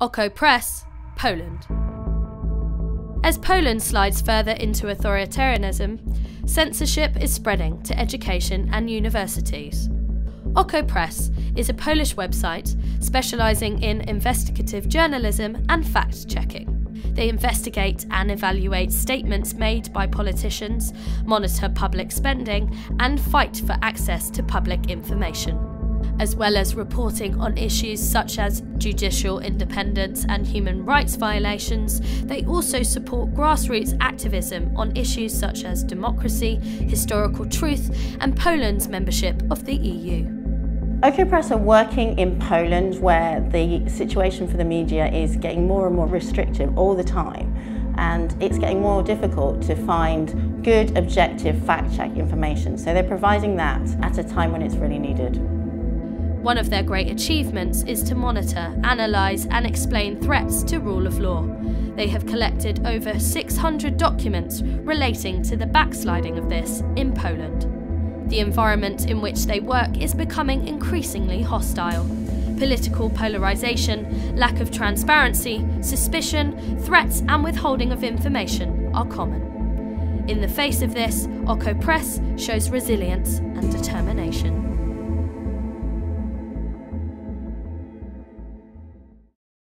Oko Press, Poland. As Poland slides further into authoritarianism, censorship is spreading to education and universities. Oko Press is a Polish website specialising in investigative journalism and fact checking. They investigate and evaluate statements made by politicians, monitor public spending, and fight for access to public information as well as reporting on issues such as judicial independence and human rights violations, they also support grassroots activism on issues such as democracy, historical truth, and Poland's membership of the EU. OKO are working in Poland where the situation for the media is getting more and more restrictive all the time and it's getting more difficult to find good, objective, fact-check information. So they're providing that at a time when it's really needed. One of their great achievements is to monitor, analyse, and explain threats to rule of law. They have collected over 600 documents relating to the backsliding of this in Poland. The environment in which they work is becoming increasingly hostile. Political polarisation, lack of transparency, suspicion, threats, and withholding of information are common. In the face of this, Oko Press shows resilience and determination.